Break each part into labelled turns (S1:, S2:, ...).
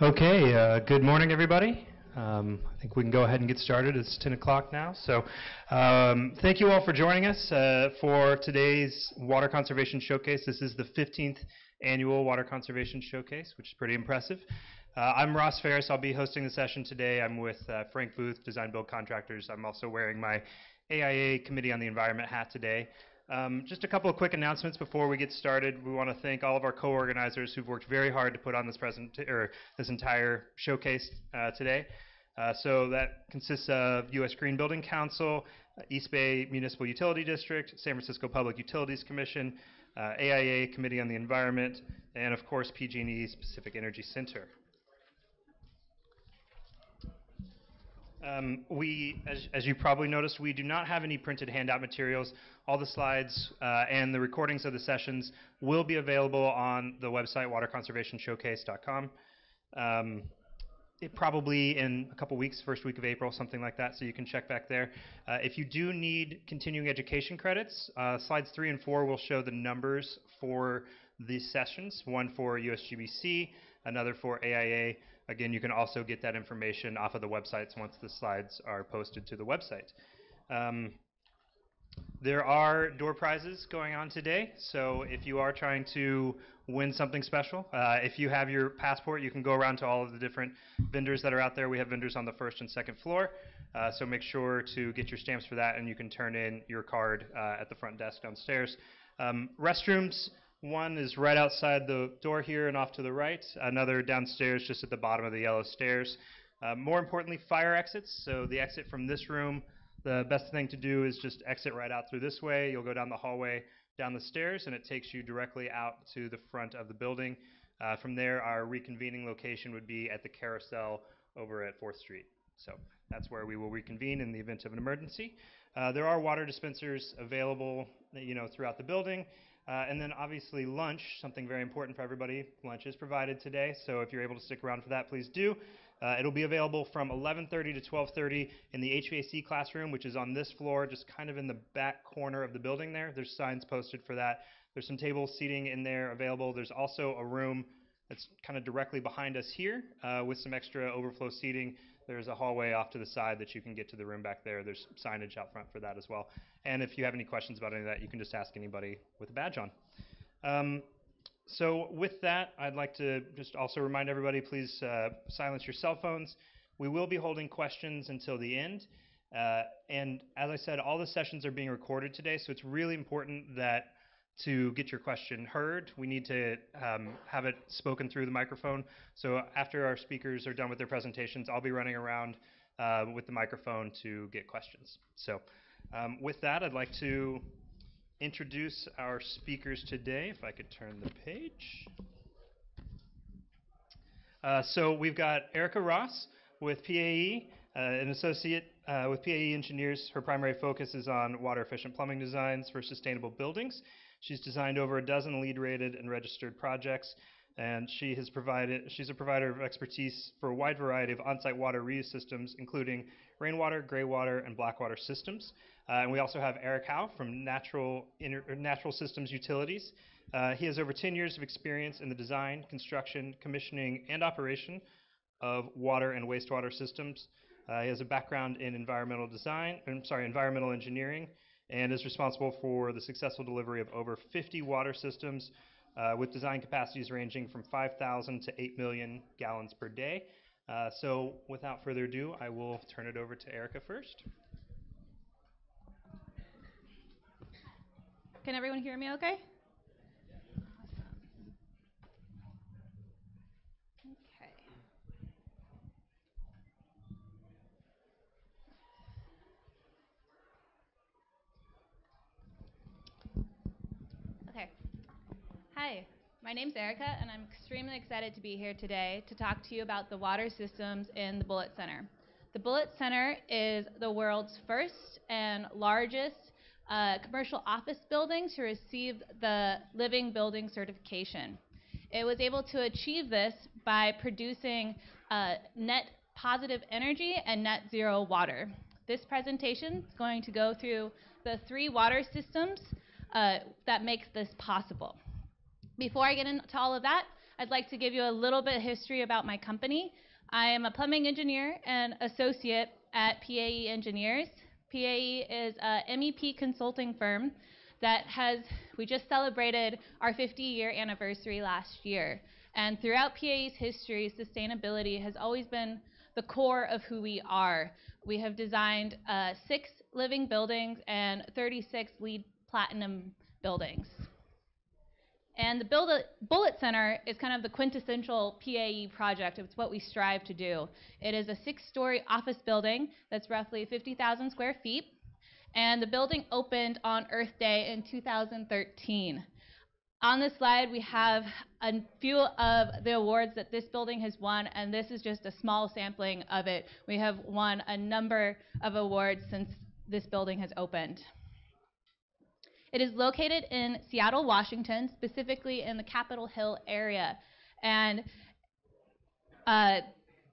S1: Okay, uh, good morning, everybody. Um, I think we can go ahead and get started. It's 10 o'clock now. So, um, thank you all for joining us uh, for today's Water Conservation Showcase. This is the 15th annual Water Conservation Showcase, which is pretty impressive. Uh, I'm Ross Ferris. I'll be hosting the session today. I'm with uh, Frank Booth, Design Build Contractors. I'm also wearing my AIA Committee on the Environment hat today. Um, just a couple of quick announcements before we get started. We want to thank all of our co-organizers who've worked very hard to put on this present or this entire showcase uh, today. Uh, so that consists of U.S. Green Building Council, uh, East Bay Municipal Utility District, San Francisco Public Utilities Commission, uh, AIA Committee on the Environment, and of course PG&E's Pacific Energy Center. Um, we, as, as, you probably noticed, we do not have any printed handout materials. All the slides uh, and the recordings of the sessions will be available on the website waterconservationshowcase.com. Um, it probably in a couple weeks, first week of April, something like that, so you can check back there. Uh, if you do need continuing education credits, uh, slides three and four will show the numbers for these sessions, one for USGBC, another for AIA, Again, you can also get that information off of the websites once the slides are posted to the website. Um, there are door prizes going on today, so if you are trying to win something special, uh, if you have your passport, you can go around to all of the different vendors that are out there. We have vendors on the first and second floor, uh, so make sure to get your stamps for that, and you can turn in your card uh, at the front desk downstairs. Um, restrooms, one is right outside the door here and off to the right, another downstairs just at the bottom of the yellow stairs. Uh, more importantly, fire exits. So the exit from this room, the best thing to do is just exit right out through this way. You'll go down the hallway, down the stairs, and it takes you directly out to the front of the building. Uh, from there, our reconvening location would be at the carousel over at 4th Street. So that's where we will reconvene in the event of an emergency. Uh, there are water dispensers available, you know, throughout the building. Uh, and then obviously lunch, something very important for everybody. Lunch is provided today, so if you're able to stick around for that, please do. Uh, it'll be available from 11:30 to 12:30 in the HVAC classroom, which is on this floor, just kind of in the back corner of the building. There, there's signs posted for that. There's some table seating in there available. There's also a room that's kind of directly behind us here uh, with some extra overflow seating there's a hallway off to the side that you can get to the room back there. There's signage out front for that as well. And if you have any questions about any of that, you can just ask anybody with a badge on. Um, so with that, I'd like to just also remind everybody, please uh, silence your cell phones. We will be holding questions until the end. Uh, and as I said, all the sessions are being recorded today, so it's really important that to get your question heard, we need to um, have it spoken through the microphone. So after our speakers are done with their presentations, I'll be running around uh, with the microphone to get questions. So um, with that, I'd like to introduce our speakers today, if I could turn the page. Uh, so we've got Erica Ross with PAE, uh, an associate uh, with PAE Engineers. Her primary focus is on water efficient plumbing designs for sustainable buildings. She's designed over a dozen LEED rated and registered projects, and she has provided, she's a provider of expertise for a wide variety of on site water reuse systems, including rainwater, graywater, and blackwater systems. Uh, and we also have Eric Hough from Natural, Inter- Natural Systems Utilities. Uh, he has over 10 years of experience in the design, construction, commissioning, and operation of water and wastewater systems. Uh, he has a background in environmental design, I'm sorry, environmental engineering, and is responsible for the successful delivery of over 50 water systems uh, with design capacities ranging from 5,000 to 8 million gallons per day. Uh, so without further ado, I will turn it over to Erica first.
S2: Can everyone hear me okay? Hi, my name's Erica, and I'm extremely excited to be here today to talk to you about the water systems in the Bullitt Center. The Bullitt Center is the world's first and largest uh, commercial office building to receive the Living Building certification. It was able to achieve this by producing uh, net positive energy and net zero water. This presentation is going to go through the three water systems uh, that makes this possible. Before I get into all of that, I'd like to give you a little bit of history about my company. I am a plumbing engineer and associate at PAE Engineers. PAE is a MEP consulting firm that has, we just celebrated our 50 year anniversary last year. And throughout PAE's history, sustainability has always been the core of who we are. We have designed uh, six living buildings and 36 LEED platinum buildings. And the Build Bullitt Center is kind of the quintessential PAE project. It's what we strive to do. It is a six story office building that's roughly 50,000 square feet. And the building opened on Earth Day in 2013. On this slide, we have a few of the awards that this building has won, and this is just a small sampling of it. We have won a number of awards since this building has opened. It is located in Seattle, Washington, specifically in the Capitol Hill area. And uh,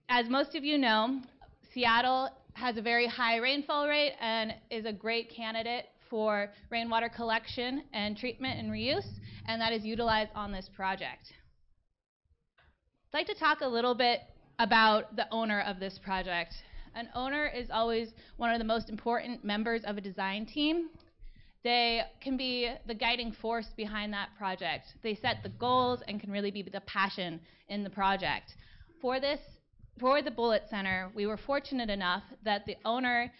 S2: as most of you know, Seattle has a very high rainfall rate and is a great candidate for rainwater collection and treatment and reuse, and that is utilized on this project. I'd like to talk a little bit about the owner of this project. An owner is always one of the most important members of a design team, they can be the guiding force behind that project. They set the goals and can really be the passion in the project. For this, for the Bullitt Center, we were fortunate enough that the owner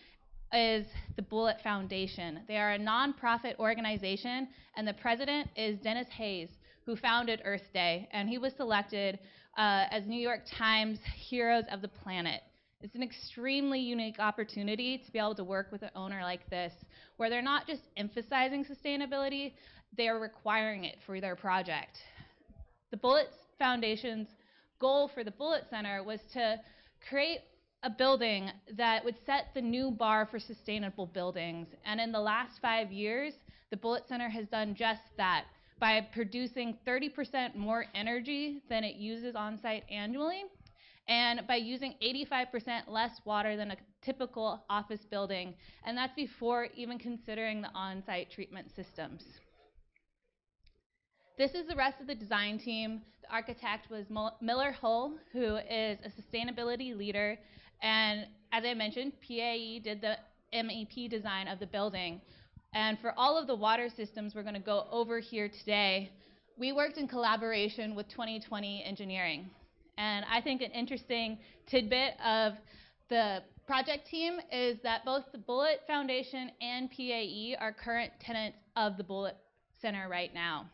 S2: is the Bullitt Foundation. They are a nonprofit organization, and the president is Denis Hayes, who founded Earth Day, and he was selected uh, as New York Times Heroes of the Planet. It's an extremely unique opportunity to be able to work with an owner like this, where they're not just emphasizing sustainability, they are requiring it for their project. The Bullitt Foundation's goal for the Bullitt Center was to create a building that would set the new bar for sustainable buildings. And in the last five years, the Bullitt Center has done just that by producing 30% more energy than it uses on site annually and by using 85% less water than a typical office building, and that's before even considering the on-site treatment systems. This is the rest of the design team. The architect was Miller Hull, who is a sustainability leader, and as I mentioned, PAE did the MEP design of the building. And for all of the water systems we're going to go over here today, we worked in collaboration with 2020 Engineering. And I think an interesting tidbit of the project team is that both the Bullitt Foundation and PAE are current tenants of the Bullitt Center right now.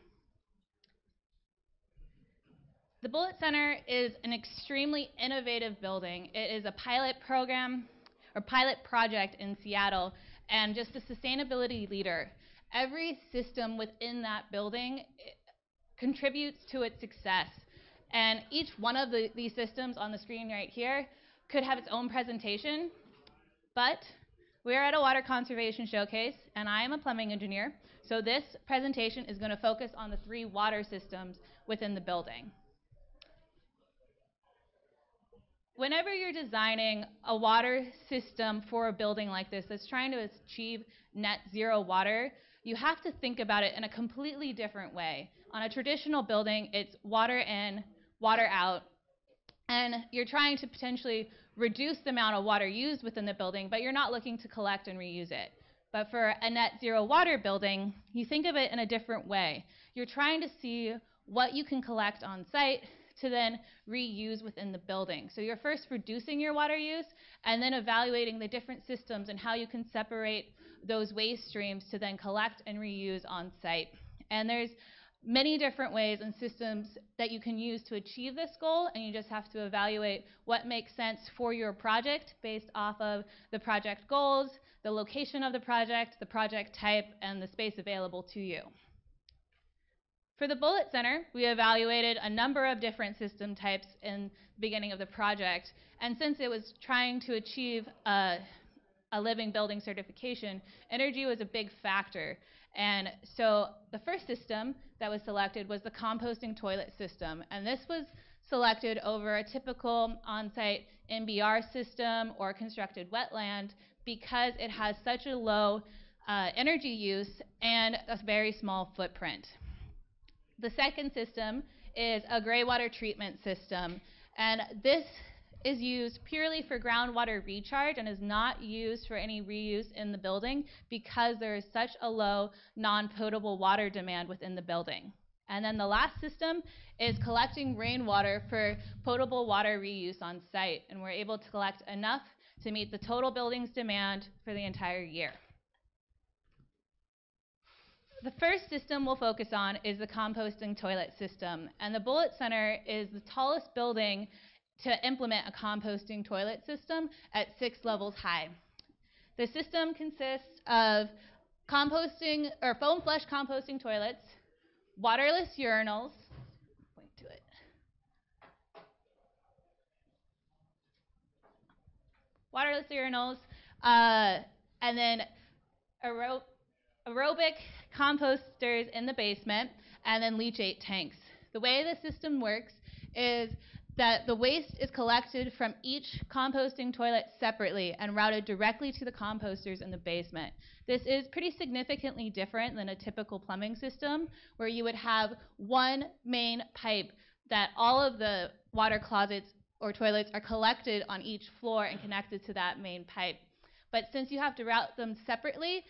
S2: The Bullitt Center is an extremely innovative building. It is a pilot program or pilot project in Seattle and just a sustainability leader. Every system within that building contributes to its success. And each one of the, these systems on the screen right here could have its own presentation, but we're at a water conservation showcase, and I am a plumbing engineer, so this presentation is going to focus on the three water systems within the building. Whenever you're designing a water system for a building like this that's trying to achieve net zero water, you have to think about it in a completely different way. On a traditional building, it's water in, water out, and you're trying to potentially reduce the amount of water used within the building, but you're not looking to collect and reuse it. But for a net zero water building, you think of it in a different way. You're trying to see what you can collect on site to then reuse within the building. So you're first reducing your water use and then evaluating the different systems and how you can separate those waste streams to then collect and reuse on site. And there's many different ways and systems that you can use to achieve this goal, and you just have to evaluate what makes sense for your project based off of the project goals, the location of the project, the project type, and the space available to you. For the Bullitt Center, we evaluated a number of different system types in the beginning of the project, and since it was trying to achieve a, a living building certification, energy was a big factor. And so the first system that was selected was the composting toilet system. And this was selected over a typical on-site MBR system or constructed wetland because it has such a low uh, energy use and a very small footprint. The second system is a gray water treatment system. And this is used purely for groundwater recharge and is not used for any reuse in the building because there is such a low non-potable water demand within the building. And then the last system is collecting rainwater for potable water reuse on site. And we're able to collect enough to meet the total building's demand for the entire year. The first system we'll focus on is the composting toilet system. And the Bullitt Center is the tallest building to implement a composting toilet system at six levels high. The system consists of composting or foam flush composting toilets, waterless urinals, point to it. Waterless urinals, uh, and then aero- aerobic composters in the basement, and then leachate tanks. The way the system works is that the waste is collected from each composting toilet separately and routed directly to the composters in the basement. This is pretty significantly different than a typical plumbing system where you would have one main pipe that all of the water closets or toilets are collected on each floor and connected to that main pipe. But since you have to route them separately,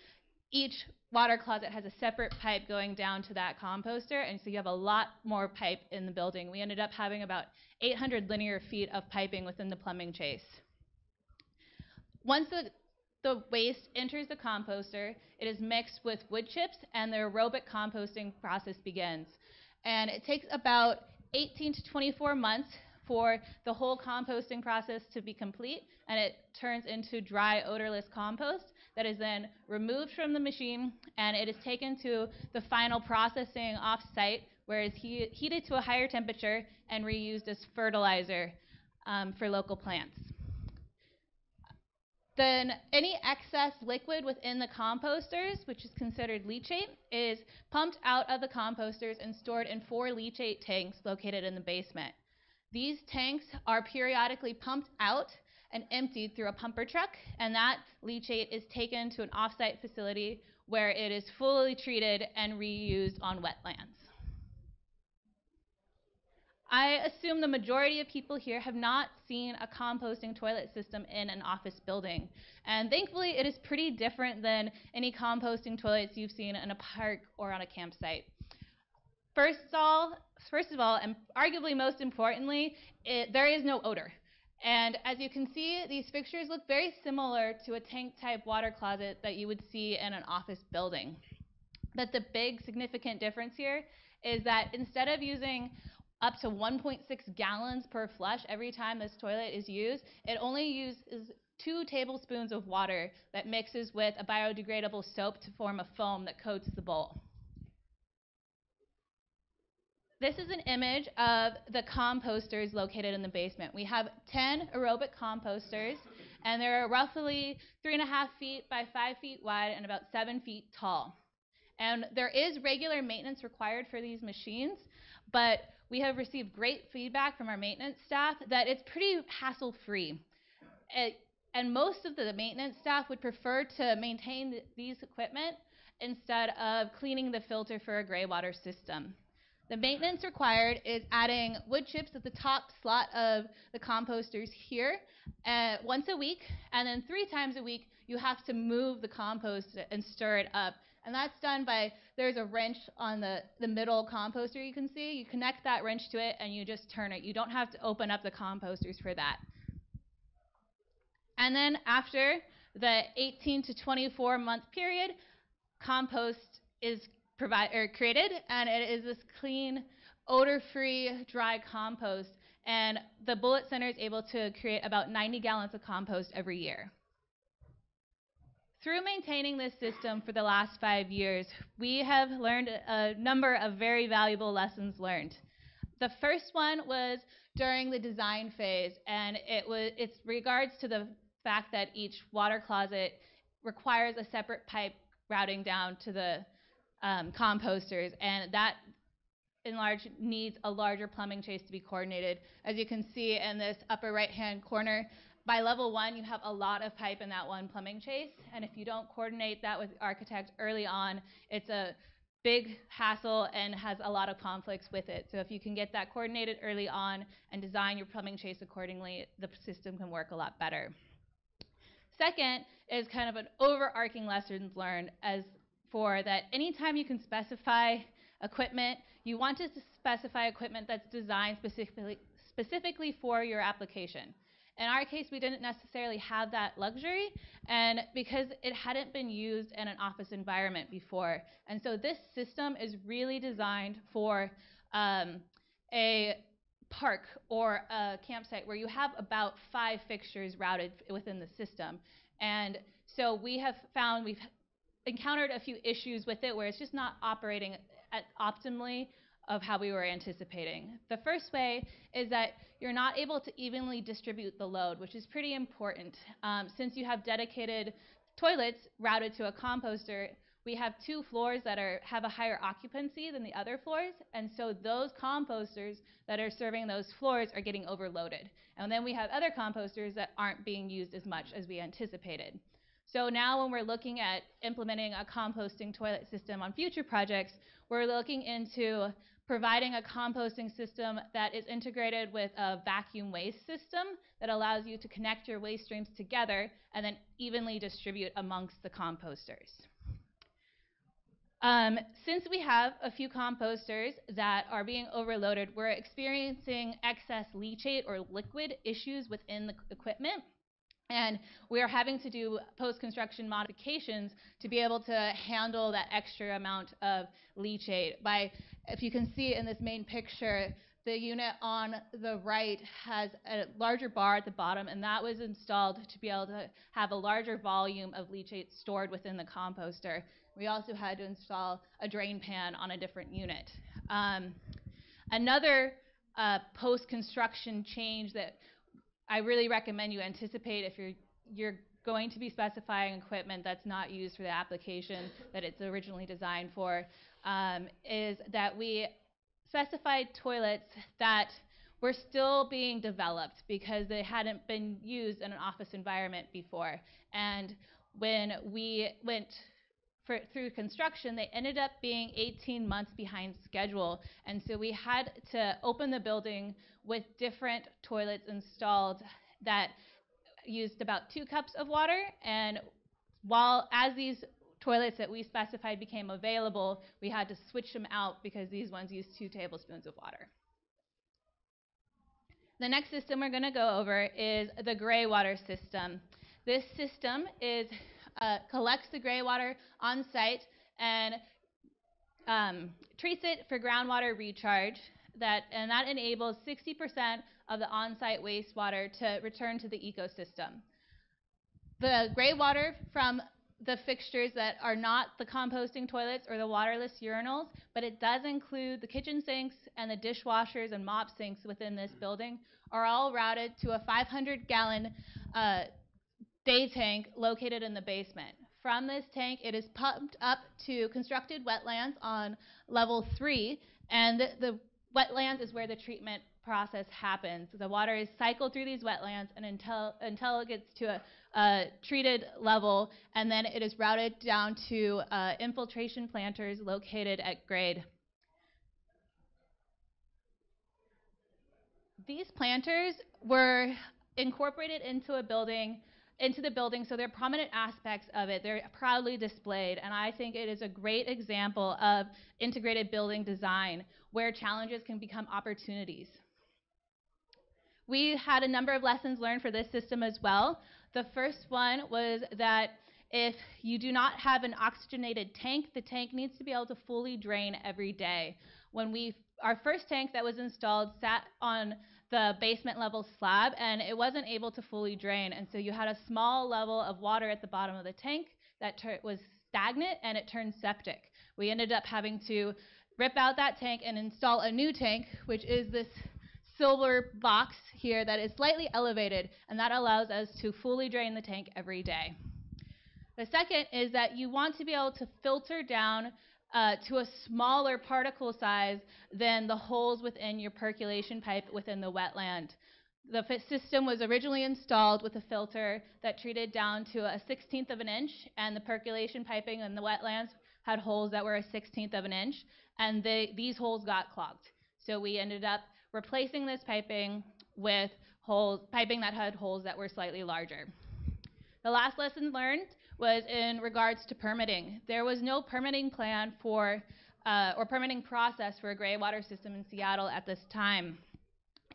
S2: each water closet has a separate pipe going down to that composter, and so you have a lot more pipe in the building. We ended up having about 800 linear feet of piping within the plumbing chase. Once the, the waste enters the composter, it is mixed with wood chips, and the aerobic composting process begins. And it takes about 18 to 24 months for the whole composting process to be complete, and it turns into dry, odorless compost that is then removed from the machine and it is taken to the final processing off-site where it's he heated to a higher temperature and reused as fertilizer um, for local plants. Then any excess liquid within the composters, which is considered leachate, is pumped out of the composters and stored in four leachate tanks located in the basement. These tanks are periodically pumped out and emptied through a pumper truck, and that leachate is taken to an offsite facility where it is fully treated and reused on wetlands. I assume the majority of people here have not seen a composting toilet system in an office building. And thankfully, it is pretty different than any composting toilets you've seen in a park or on a campsite. First of all, first of all and arguably most importantly, it, there is no odor. And as you can see, these fixtures look very similar to a tank type water closet that you would see in an office building. But the big significant difference here is that instead of using up to 1.6 gallons per flush every time this toilet is used, it only uses two tablespoons of water that mixes with a biodegradable soap to form a foam that coats the bowl. This is an image of the composters located in the basement. We have 10 aerobic composters, and they're roughly three and a half feet by five feet wide and about seven feet tall. And there is regular maintenance required for these machines, but we have received great feedback from our maintenance staff that it's pretty hassle free. And most of the maintenance staff would prefer to maintain th these equipment instead of cleaning the filter for a gray water system. The maintenance required is adding wood chips at the top slot of the composters here uh, once a week, and then three times a week you have to move the compost and stir it up. And that's done by, there's a wrench on the, the middle composter you can see. You connect that wrench to it and you just turn it. You don't have to open up the composters for that. And then after the 18 to 24 month period, compost is provide, or created, and it is this clean, odor-free, dry compost. And the Bullitt Center is able to create about 90 gallons of compost every year. Through maintaining this system for the last five years, we have learned a number of very valuable lessons learned. The first one was during the design phase, and it was it's regards to the fact that each water closet requires a separate pipe routing down to the um, composters, and that in large needs a larger plumbing chase to be coordinated. As you can see in this upper right-hand corner, by level one, you have a lot of pipe in that one plumbing chase, and if you don't coordinate that with architect early on, it's a big hassle and has a lot of conflicts with it. So if you can get that coordinated early on and design your plumbing chase accordingly, the system can work a lot better. Second is kind of an overarching lessons learned as for that anytime you can specify equipment, you want to specify equipment that's designed specifically, specifically for your application. In our case, we didn't necessarily have that luxury, and because it hadn't been used in an office environment before. And so this system is really designed for um, a park or a campsite where you have about five fixtures routed within the system. And so we have found we've encountered a few issues with it where it's just not operating at optimally of how we were anticipating. The first way is that you're not able to evenly distribute the load, which is pretty important. Um, since you have dedicated toilets routed to a composter, we have two floors that are, have a higher occupancy than the other floors, and so those composters that are serving those floors are getting overloaded. And then we have other composters that aren't being used as much as we anticipated. So now when we're looking at implementing a composting toilet system on future projects, we're looking into providing a composting system that is integrated with a vacuum waste system that allows you to connect your waste streams together and then evenly distribute amongst the composters. Um, since we have a few composters that are being overloaded, we're experiencing excess leachate or liquid issues within the equipment. And we are having to do post-construction modifications to be able to handle that extra amount of leachate. By, if you can see in this main picture, the unit on the right has a larger bar at the bottom, and that was installed to be able to have a larger volume of leachate stored within the composter. We also had to install a drain pan on a different unit. Um, another uh, post-construction change that I really recommend you anticipate if you're you're going to be specifying equipment that's not used for the application that it's originally designed for, um, is that we specified toilets that were still being developed because they hadn't been used in an office environment before. And when we went for, through construction, they ended up being 18 months behind schedule. And so we had to open the building with different toilets installed that used about two cups of water. And while as these toilets that we specified became available, we had to switch them out because these ones use two tablespoons of water. The next system we're going to go over is the gray water system. This system is uh, collects the gray water on site and um, treats it for groundwater recharge that, and that enables 60% of the on-site wastewater to return to the ecosystem. The gray water from the fixtures that are not the composting toilets or the waterless urinals, but it does include the kitchen sinks and the dishwashers and mop sinks within this building, are all routed to a 500 gallon uh, day tank located in the basement. From this tank, it is pumped up to constructed wetlands on level three, and the, the wetlands is where the treatment process happens. The water is cycled through these wetlands and until, until it gets to a, a treated level, and then it is routed down to uh, infiltration planters located at grade. These planters were incorporated into a building into the building, so they're prominent aspects of it. They're proudly displayed, and I think it is a great example of integrated building design where challenges can become opportunities. We had a number of lessons learned for this system as well. The first one was that if you do not have an oxygenated tank, the tank needs to be able to fully drain every day. When we, our first tank that was installed sat on the basement level slab and it wasn't able to fully drain. And so you had a small level of water at the bottom of the tank that was stagnant and it turned septic. We ended up having to rip out that tank and install a new tank, which is this silver box here that is slightly elevated, and that allows us to fully drain the tank every day. The second is that you want to be able to filter down uh, to a smaller particle size than the holes within your percolation pipe within the wetland. The system was originally installed with a filter that treated down to a 16th of an inch, and the percolation piping in the wetlands had holes that were a sixteenth of an inch, and they, these holes got clogged. So we ended up replacing this piping with holes, piping that had holes that were slightly larger. The last lesson learned was in regards to permitting. There was no permitting plan for, uh, or permitting process for a gray water system in Seattle at this time.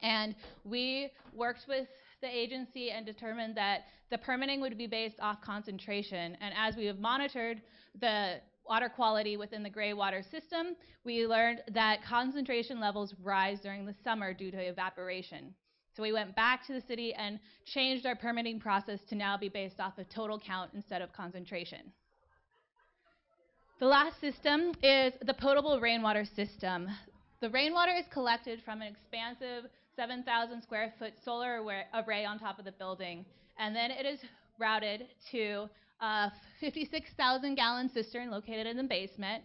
S2: And we worked with the agency and determined that the permitting would be based off concentration. And as we have monitored the water quality within the gray water system, we learned that concentration levels rise during the summer due to evaporation. So we went back to the city and changed our permitting process to now be based off of total count instead of concentration. The last system is the potable rainwater system. The rainwater is collected from an expansive 7,000 square foot solar array on top of the building, and then it is routed to a 56,000 gallon cistern located in the basement.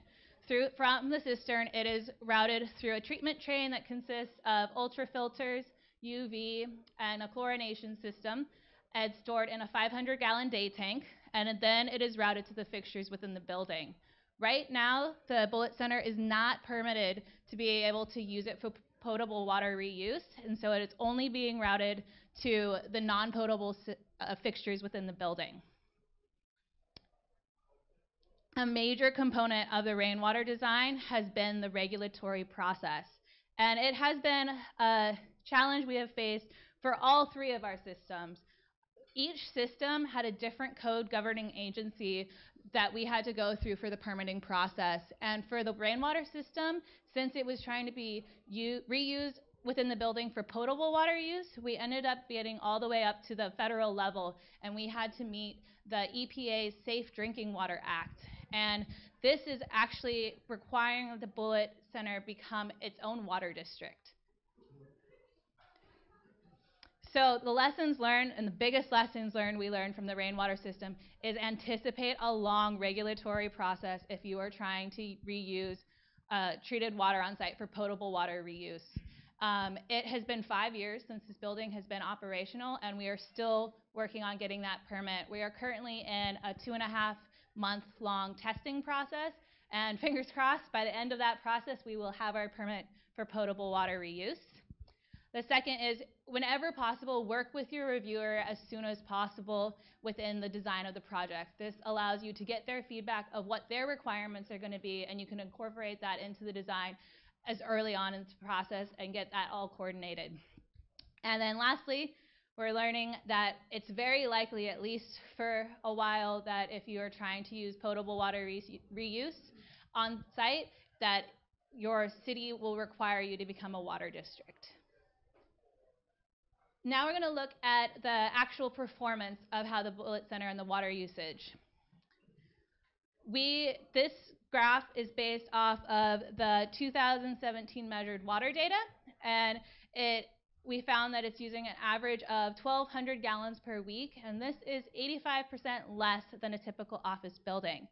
S2: Through, from the cistern, it is routed through a treatment train that consists of ultrafilters, UV, and a chlorination system, and stored in a 500 gallon day tank, and then it is routed to the fixtures within the building. Right now, the Bullitt Center is not permitted to be able to use it for potable water reuse, and so it is only being routed to the non potable uh, fixtures within the building. A major component of the rainwater design has been the regulatory process. And it has been a challenge we have faced for all three of our systems. Each system had a different code governing agency that we had to go through for the permitting process. And for the rainwater system, since it was trying to be reused within the building for potable water use, we ended up getting all the way up to the federal level, and we had to meet the EPA's Safe Drinking Water Act. And this is actually requiring the Bullitt Center become its own water district. So the lessons learned and the biggest lessons learned we learned from the rainwater system is anticipate a long regulatory process if you are trying to reuse uh, treated water on site for potable water reuse. Um, it has been five years since this building has been operational, and we are still working on getting that permit. We are currently in a two and a half month long testing process. And fingers crossed, by the end of that process, we will have our permit for potable water reuse. The second is, whenever possible, work with your reviewer as soon as possible within the design of the project. This allows you to get their feedback of what their requirements are going to be, and you can incorporate that into the design as early on in the process and get that all coordinated. And then lastly, we're learning that it's very likely, at least for a while, that if you are trying to use potable water re reuse on site, that your city will require you to become a water district. Now we're going to look at the actual performance of how the Bullitt Center and the water usage. We, this graph is based off of the 2017 measured water data, and it we found that it's using an average of 1,200 gallons per week, and this is 85% less than a typical office building.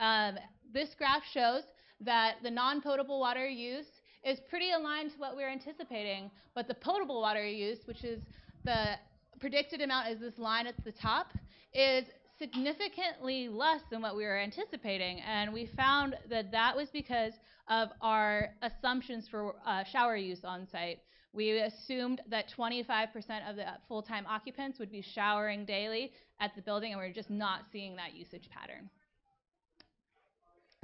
S2: Um, this graph shows that the non-potable water use is pretty aligned to what we are anticipating, but the potable water use, which is the predicted amount is this line at the top, is significantly less than what we were anticipating. And we found that that was because of our assumptions for uh, shower use on site. We assumed that 25% of the full-time occupants would be showering daily at the building, and we're just not seeing that usage pattern.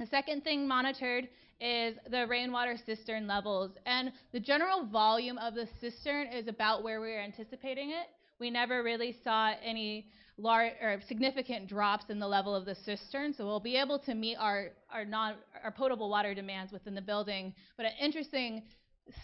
S2: The second thing monitored is the rainwater cistern levels. And the general volume of the cistern is about where we were anticipating it. We never really saw any large or significant drops in the level of the cistern, so we'll be able to meet our, our, non, our potable water demands within the building. But an interesting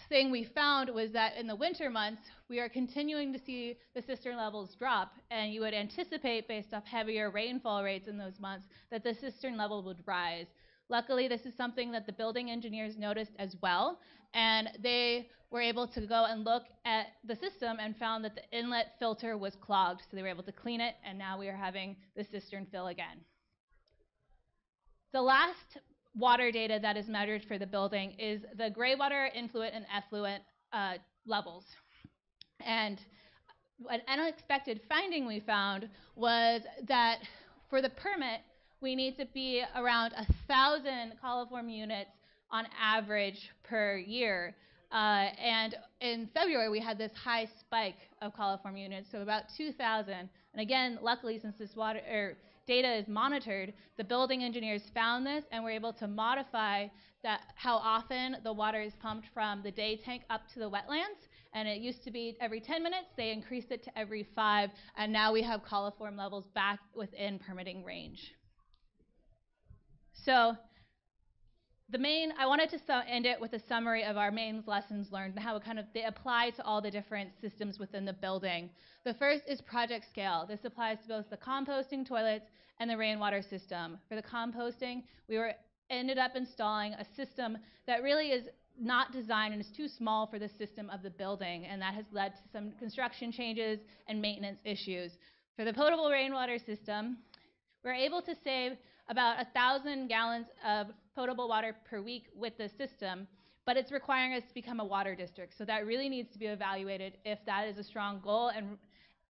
S2: thing we found was that in the winter months, we are continuing to see the cistern levels drop, and you would anticipate, based off heavier rainfall rates in those months, that the cistern level would rise. Luckily, this is something that the building engineers noticed as well, and they were able to go and look at the system and found that the inlet filter was clogged, so they were able to clean it, and now we are having the cistern fill again. The last water data that is measured for the building is the gray water, influent, and effluent uh, levels. And an unexpected finding we found was that for the permit, we need to be around thousand coliform units on average per year. Uh, and in February, we had this high spike of coliform units, so about 2,000. And again, luckily, since this water er, data is monitored, the building engineers found this and were able to modify that how often the water is pumped from the day tank up to the wetlands. And it used to be every 10 minutes. They increased it to every five, and now we have coliform levels back within permitting range. So the main, I wanted to su- end it with a summary of our main lessons learned and how it kind of they apply to all the different systems within the building. The first is project scale. This applies to both the composting toilets and the rainwater system. For the composting, we were ended up installing a system that really is not designed and is too small for the system of the building, and that has led to some construction changes and maintenance issues. For the potable rainwater system, we're able to save about 1,000 gallons of potable water per week with the system, but it's requiring us to become a water district. So that really needs to be evaluated if that is a strong goal and,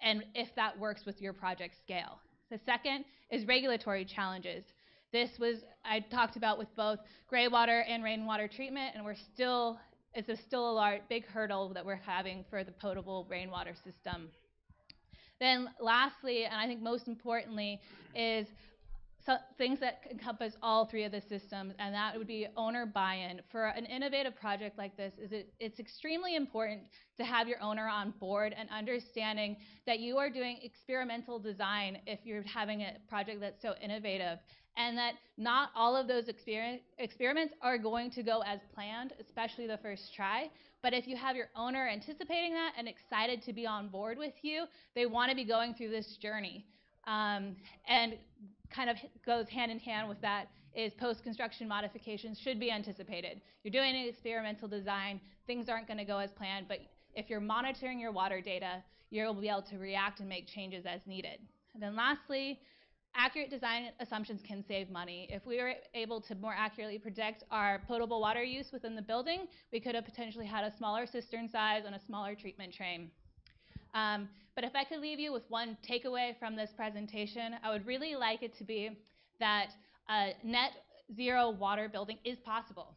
S2: and if that works with your project scale. The second is regulatory challenges. This was, I talked about with both gray water and rainwater treatment, and we're still, it's a still a large, big hurdle that we're having for the potable rainwater system. Then lastly, and I think most importantly, is so things that encompass all three of the systems, and that would be owner buy-in. For an innovative project like this, is it, it's extremely important to have your owner on board and understanding that you are doing experimental design if you're having a project that's so innovative, and that not all of those exper experiments are going to go as planned, especially the first try. But if you have your owner anticipating that and excited to be on board with you, they want to be going through this journey. Um, and kind of goes hand in hand with that is post-construction modifications should be anticipated. You're doing an experimental design, things aren't going to go as planned, but if you're monitoring your water data, you'll be able to react and make changes as needed. And then lastly, accurate design assumptions can save money. If we were able to more accurately predict our potable water use within the building, we could have potentially had a smaller cistern size and a smaller treatment train. Um, but if I could leave you with one takeaway from this presentation, I would really like it to be that net zero water building is possible.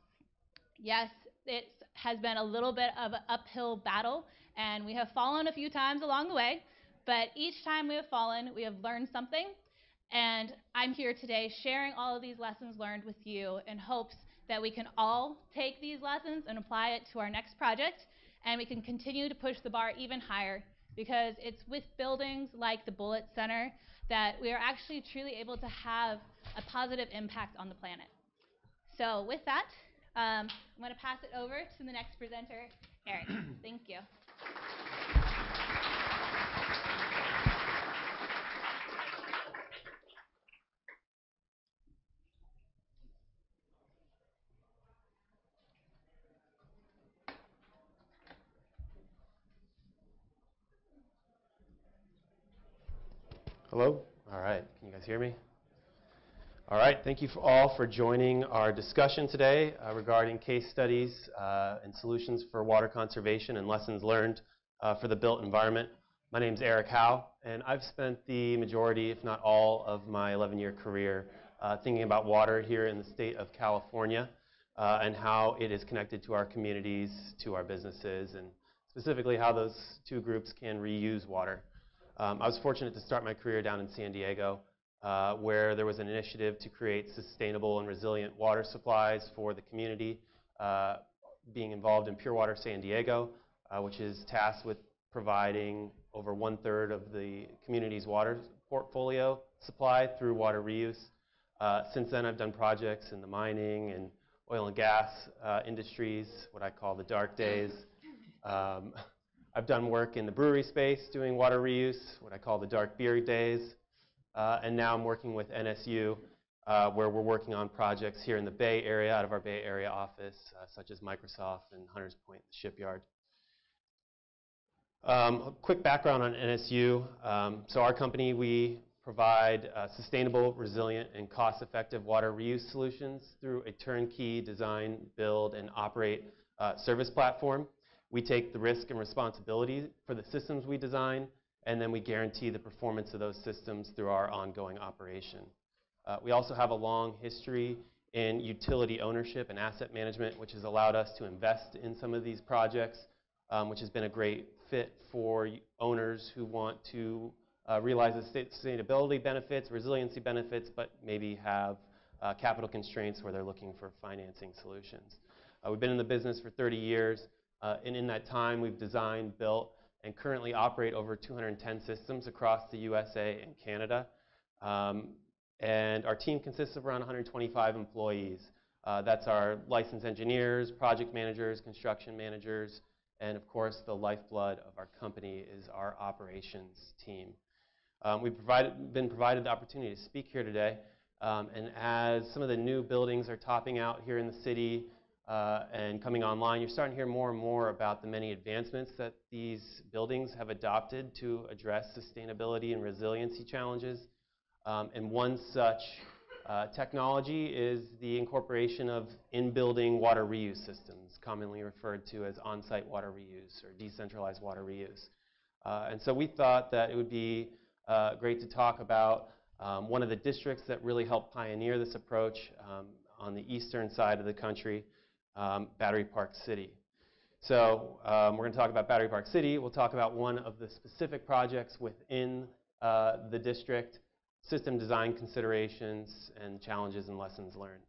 S2: Yes, it has been a little bit of an uphill battle, and we have fallen a few times along the way, but each time we have fallen, we have learned something, and I'm here today sharing all of these lessons learned with you in hopes that we can all take these lessons and apply it to our next project, and we can continue to push the bar even higher because it's with buildings like the Bullitt Center that we are actually truly able to have a positive impact on the planet. So with that, um, I'm going to pass it over to the next presenter, Eric. Thank you.
S3: Hello? All right. Can you guys hear me? All right. Thank you for all for joining our discussion today uh, regarding case studies uh, and solutions for water conservation and lessons learned uh, for the built environment. My name is Eric Hough, and I've spent the majority, if not all, of my 11-year career uh, thinking about water here in the state of California uh, and how it is connected to our communities, to our businesses, and specifically how those two groups can reuse water. Um, I was fortunate to start my career down in San Diego, uh, where there was an initiative to create sustainable and resilient water supplies for the community, uh, being involved in Pure Water San Diego, uh, which is tasked with providing over one third of the community's water portfolio supply through water reuse. Uh, since then, I've done projects in the mining and oil and gas uh, industries, what I call the dark days. Um, I've done work in the brewery space doing water reuse, what I call the dark beer days. Uh, and now I'm working with NSU, uh, where we're working on projects here in the Bay Area, out of our Bay Area office, uh, such as Microsoft and Hunters Point Shipyard. Um, a quick background on NSU. Um, so our company, we provide uh, sustainable, resilient, and cost-effective water reuse solutions through a turnkey design, build, and operate uh, service platform. We take the risk and responsibility for the systems we design, and then we guarantee the performance of those systems through our ongoing operation. Uh, we also have a long history in utility ownership and asset management, which has allowed us to invest in some of these projects, um, which has been a great fit for owners who want to uh, realize the sustainability benefits, resiliency benefits, but maybe have uh, capital constraints where they're looking for financing solutions. Uh, we've been in the business for 30 years, and in that time, we've designed, built, and currently operate over 210 systems across the USA and Canada. Um, and our team consists of around 125 employees. Uh, that's our licensed engineers, project managers, construction managers, and of course, the lifeblood of our company is our operations team. Um, we've provided, been provided the opportunity to speak here today, um, and as some of the new buildings are topping out here in the city uh, and coming online, you're starting to hear more and more about the many advancements that these buildings have adopted to address sustainability and resiliency challenges. Um, and one such uh, technology is the incorporation of in-building water reuse systems, commonly referred to as on-site water reuse or decentralized water reuse. Uh, and so we thought that it would be uh, great to talk about um, one of the districts that really helped pioneer this approach um, on the eastern side of the country, um, Battery Park City. So um, we're going to talk about Battery Park City. We'll talk about one of the specific projects within uh, the district, system design considerations, and challenges and lessons learned.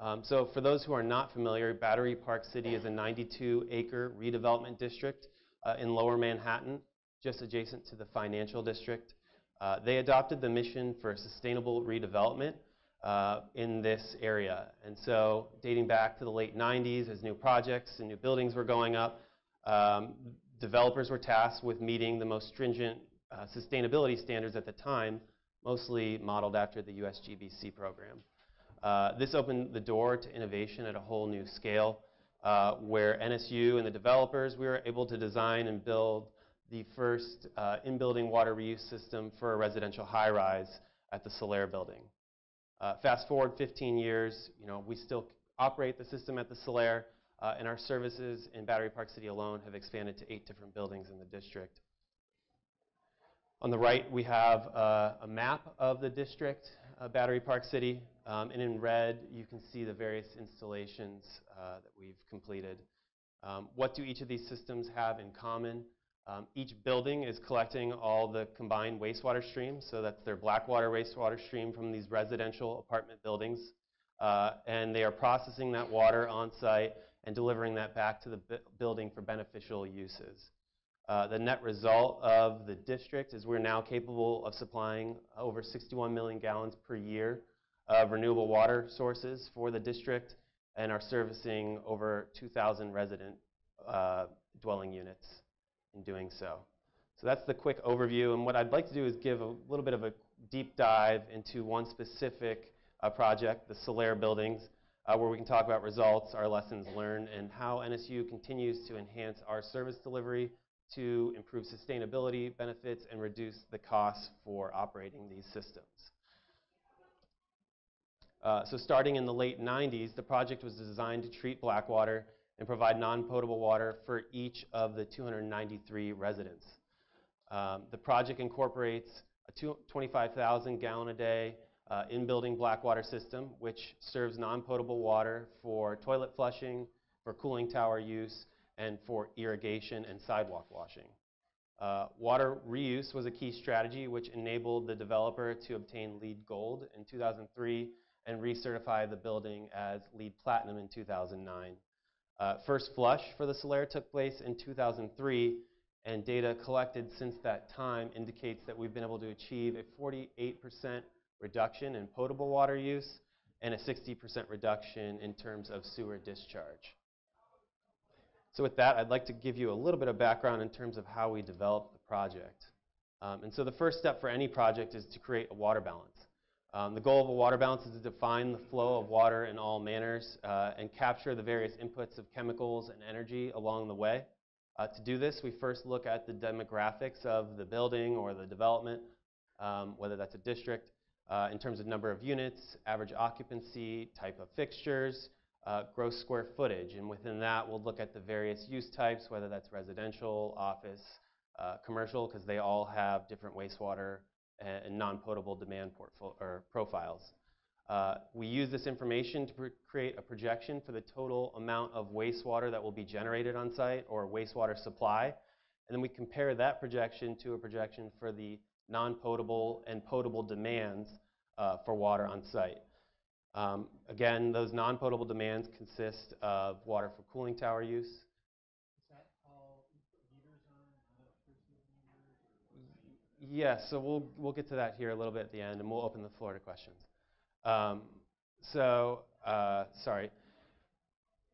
S3: Um, so for those who are not familiar, Battery Park City is a 92-acre redevelopment district uh, in lower Manhattan, just adjacent to the financial district. Uh, they adopted the mission for sustainable redevelopment uh, in this area. And so dating back to the late 90s, as new projects and new buildings were going up, um, developers were tasked with meeting the most stringent uh, sustainability standards at the time, mostly modeled after the USGBC program. Uh, this opened the door to innovation at a whole new scale, uh, where NSU and the developers, we were able to design and build the first uh, in-building water reuse system for a residential high-rise at the Solaire building. Uh, fast forward 15 years, you know, we still operate the system at the Solaire, uh, and our services in Battery Park City alone have expanded to eight different buildings in the district. On the right, we have uh, a map of the district, uh, Battery Park City, um, and in red, you can see the various installations uh, that we've completed. Um, what do each of these systems have in common? Um, each building is collecting all the combined wastewater streams, so that's their blackwater wastewater stream from these residential apartment buildings, uh, and they are processing that water on site and delivering that back to the bu- building for beneficial uses. Uh, the net result of the district is we're now capable of supplying over 61 million gallons per year of renewable water sources for the district and are servicing over 2,000 resident uh, dwelling units in doing so. So that's the quick overview, and what I'd like to do is give a little bit of a deep dive into one specific uh, project, the Solaire buildings, uh, where we can talk about results, our lessons learned, and how NSU continues to enhance our service delivery to improve sustainability benefits and reduce the costs for operating these systems. Uh, so starting in the late 90s, the project was designed to treat blackwater and provide non-potable water for each of the 293 residents. Um, the project incorporates a 25,000 gallon a day uh, in-building blackwater system, which serves non-potable water for toilet flushing, for cooling tower use, and for irrigation and sidewalk washing. Uh, water reuse was a key strategy which enabled the developer to obtain LEED Gold in 2003 and recertify the building as LEED Platinum in 2009. Uh, first flush for the Solaire took place in 2003, and data collected since that time indicates that we've been able to achieve a 48% reduction in potable water use and a 60% reduction in terms of sewer discharge. So with that, I'd like to give you a little bit of background in terms of how we developed the project. Um, and so the first step for any project is to create a water balance. Um, the goal of a water balance is to define the flow of water in all manners uh, and capture the various inputs of chemicals and energy along the way. Uh, to do this, we first look at the demographics of the building or the development, um, whether that's a district, uh, in terms of number of units, average occupancy, type of fixtures, uh, gross square footage. And within that, we'll look at the various use types, whether that's residential, office, uh, commercial, because they all have different wastewater and, non-potable demand or profiles. Uh, we use this information to create a projection for the total amount of wastewater that will be generated on site or wastewater supply. And then we compare that projection to a projection for the non-potable and potable demands uh, for water on site. Um, again, those non-potable demands consist of water for cooling tower use. Yes, so we'll, we'll get to that here a little bit at the end, and we'll open the floor to questions. Um, so, uh, sorry.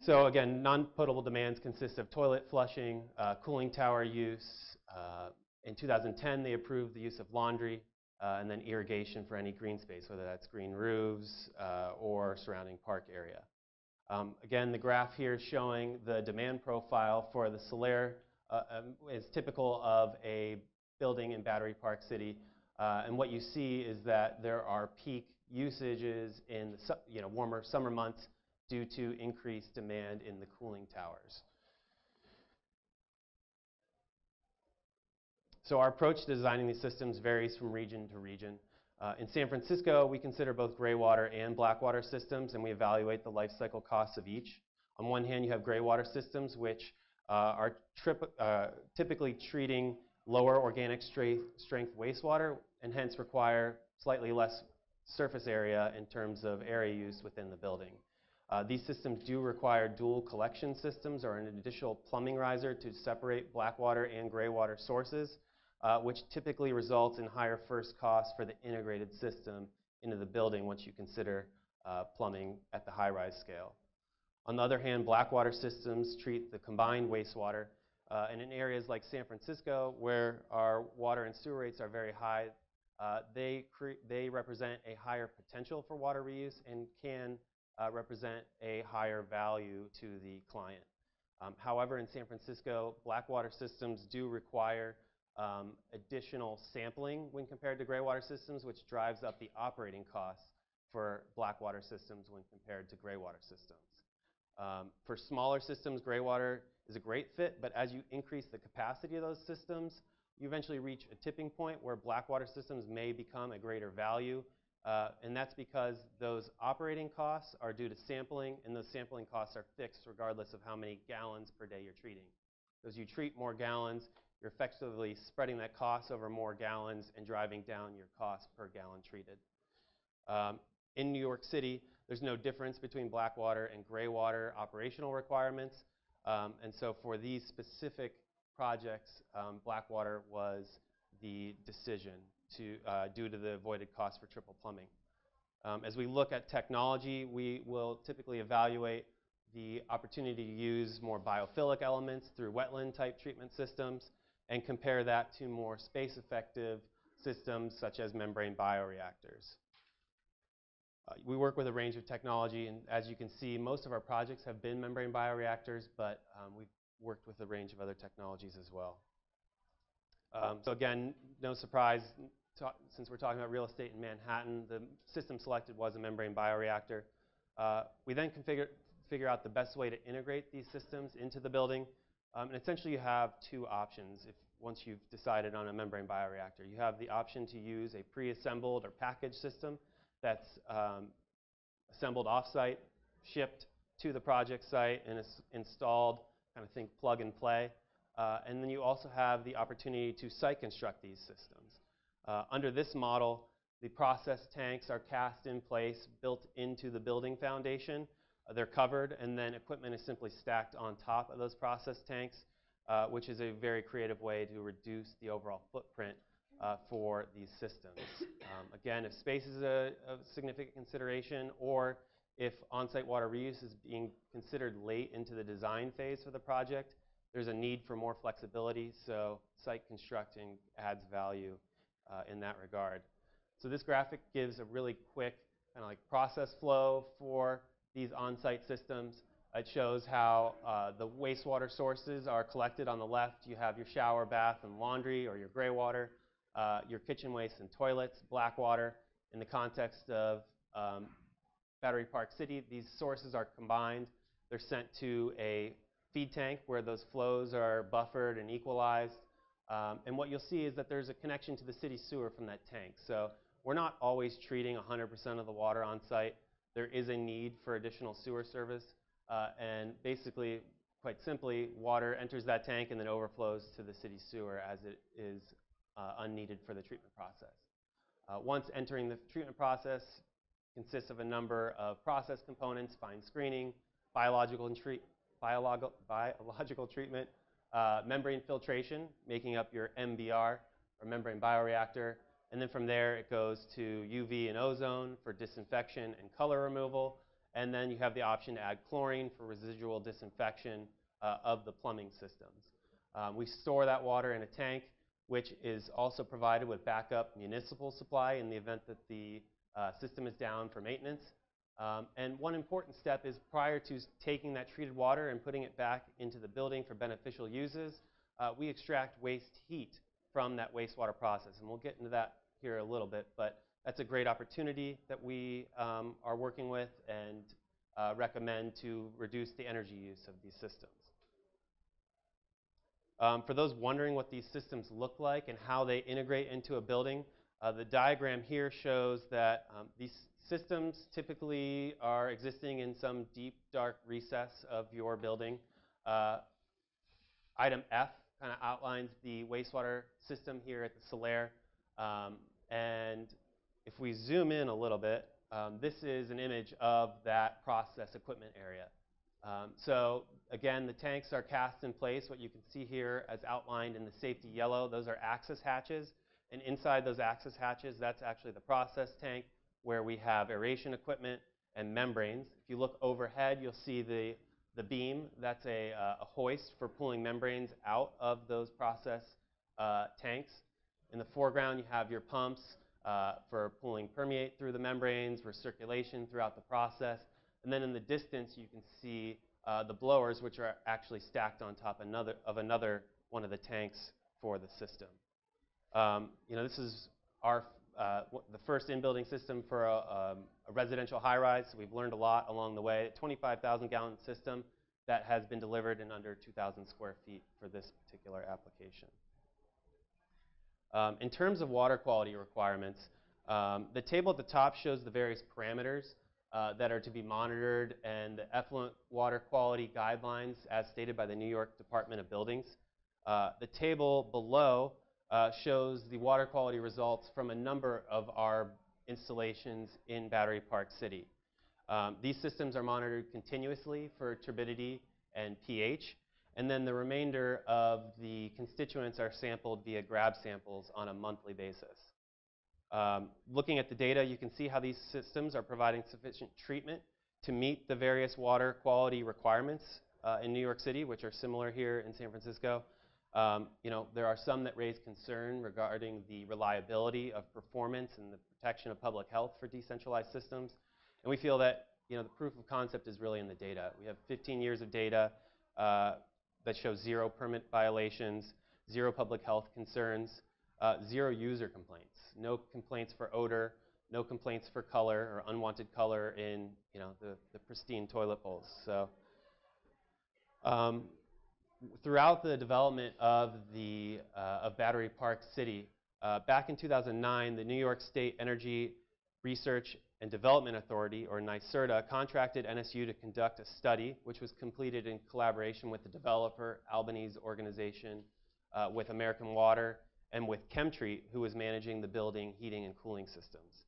S3: So again, non-potable demands consist of toilet flushing, uh, cooling tower use. Uh, in 2010, they approved the use of laundry, uh, and then irrigation for any green space, whether that's green roofs uh, or surrounding park area. Um, again, the graph here showing the demand profile for the Solaire uh, um, is typical of a building in Battery Park City. Uh, and what you see is that there are peak usages in the you know, warmer summer months due to increased demand in the cooling towers. So our approach to designing these systems varies from region to region. Uh, in San Francisco, we consider both gray water and black water systems, and we evaluate the life cycle costs of each. On one hand, you have gray water systems, which uh, are uh, typically treating lower organic strength, strength wastewater, and hence require slightly less surface area in terms of area use within the building. Uh, these systems do require dual collection systems or an additional plumbing riser to separate black water and gray water sources uh, which typically results in higher first costs for the integrated system into the building once you consider uh, plumbing at the high-rise scale. On the other hand, black water systems treat the combined wastewater, uh, and in areas like San Francisco, where our water and sewer rates are very high, uh, they, they represent a higher potential for water reuse and can uh, represent a higher value to the client. Um, however, in San Francisco, black water systems do require um, additional sampling when compared to gray water systems, which drives up the operating costs for black water systems when compared to gray water systems. Um, for smaller systems, gray water is a great fit, but as you increase the capacity of those systems, you eventually reach a tipping point where black water systems may become a greater value. Uh, and that's because those operating costs are due to sampling, and those sampling costs are fixed regardless of how many gallons per day you're treating. As you treat more gallons, you're effectively spreading that cost over more gallons and driving down your cost per gallon treated. Um, in New York City, there's no difference between black water and gray water operational requirements. Um, and so for these specific projects, um, black water was the decision to, uh, due to the avoided cost for triple plumbing. Um, as we look at technology, we will typically evaluate the opportunity to use more biophilic elements through wetland type treatment systems and compare that to more space-effective systems such as membrane bioreactors. Uh, we work with a range of technology, and as you can see, most of our projects have been membrane bioreactors, but um, we've worked with a range of other technologies as well. Um, so again, no surprise, since we're talking about real estate in Manhattan, the system selected was a membrane bioreactor. Uh, we then configure, figure out the best way to integrate these systems into the building. Um, and essentially, you have two options if once you've decided on a membrane bioreactor. You have the option to use a pre-assembled or packaged system that's um, assembled off-site, shipped to the project site, and is installed, kind of think plug and play. Uh, and then you also have the opportunity to site construct these systems. Uh, under this model, the process tanks are cast in place, built into the building foundation, uh, they're covered, and then equipment is simply stacked on top of those process tanks, uh, which is a very creative way to reduce the overall footprint uh, for these systems. Um, again, if space is a, a, significant consideration, or if on-site water reuse is being considered late into the design phase for the project, there's a need for more flexibility, so site constructing adds value uh, in that regard. So this graphic gives a really quick kind of like process flow for these on-site systems. It shows how uh, the wastewater sources are collected on the left. You have your shower, bath, and laundry, or your gray water, uh, your kitchen waste and toilets, black water. In the context of um, Battery Park City, these sources are combined. They're sent to a feed tank where those flows are buffered and equalized. Um, and what you'll see is that there's a connection to the city sewer from that tank. So we're not always treating 100% of the water on site. There is a need for additional sewer service. Uh, and basically, quite simply, water enters that tank and then overflows to the city sewer as it is unneeded for the treatment process. Uh, once entering the treatment process, consists of a number of process components, fine screening, biological, treat, biological, biological treatment, uh, membrane filtration, making up your MBR, or membrane bioreactor, and then from there it goes to UV and ozone for disinfection and color removal, and then you have the option to add chlorine for residual disinfection uh, of the plumbing systems. Um, we store that water in a tank, which is also provided with backup municipal supply in the event that the uh, system is down for maintenance. Um, and one important step is prior to taking that treated water and putting it back into the building for beneficial uses, uh, we extract waste heat from that wastewater process. And we'll get into that here a little bit, but that's a great opportunity that we um, are working with and uh, recommend to reduce the energy use of these systems. Um, for those wondering what these systems look like and how they integrate into a building, uh, the diagram here shows that um, these systems typically are existing in some deep, dark recess of your building. Uh, item F kind of outlines the wastewater system here at the Solaire. Um, and if we zoom in a little bit, um, this is an image of that process equipment area. Um, so again, the tanks are cast in place. What you can see here as outlined in the safety yellow, those are access hatches. And inside those access hatches, that's actually the process tank where we have aeration equipment and membranes. If you look overhead, you'll see the, the beam. That's a, uh, a hoist for pulling membranes out of those process uh, tanks. In the foreground, you have your pumps uh, for pulling permeate through the membranes, for circulation throughout the process. And then in the distance, you can see uh, the blowers, which are actually stacked on top another, of another one of the tanks for the system. Um, you know, this is our, uh, the first in-building system for a, um, a residential high-rise. We've learned a lot along the way. A 25,000 gallon system that has been delivered in under 2,000 square feet for this particular application. Um, in terms of water quality requirements, um, the table at the top shows the various parameters uh, that are to be monitored and the effluent water quality guidelines as stated by the New York Department of Buildings. Uh, the table below uh, shows the water quality results from a number of our installations in Battery Park City. Um, these systems are monitored continuously for turbidity and pH, and then the remainder of the constituents are sampled via grab samples on a monthly basis. Um, looking at the data, you can see how these systems are providing sufficient treatment to meet the various water quality requirements uh, in New York City, which are similar here in San Francisco. Um, you know, there are some that raise concern regarding the reliability of performance and the protection of public health for decentralized systems. And we feel that, you know, the proof of concept is really in the data. We have 15 years of data uh, that shows zero permit violations, zero public health concerns, uh, zero user complaints, no complaints for odor, no complaints for color or unwanted color in, you know, the, the pristine toilet bowls. So, um, throughout the development of, the, uh, of Battery Park City, uh, back in 2009, the New York State Energy Research and Development Authority, or NYSERDA, contracted NSU to conduct a study, which was completed in collaboration with the developer, Albanese organization, uh, with American Water, and with Chemtreat, who was managing the building heating and cooling systems.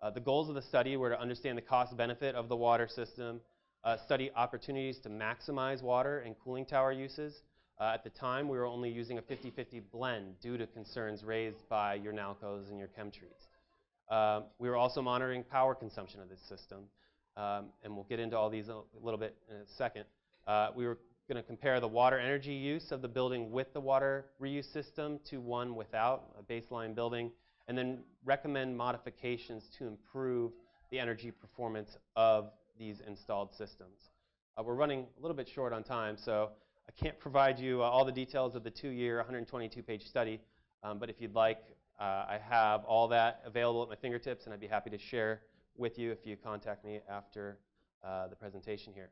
S3: Uh, the goals of the study were to understand the cost benefit of the water system, uh, study opportunities to maximize water and cooling tower uses. Uh, at the time, we were only using a 50-50 blend due to concerns raised by your Nalcos and your Chemtreats. Um, we were also monitoring power consumption of this system, um, and we'll get into all these a little bit in a second. Uh, we were going to compare the water energy use of the building with the water reuse system to one without, a baseline building, and then recommend modifications to improve the energy performance of these installed systems. Uh, we're running a little bit short on time, so I can't provide you uh, all the details of the two-year, 122-page study, um, but if you'd like, uh, I have all that available at my fingertips, and I'd be happy to share with you if you contact me after uh, the presentation here.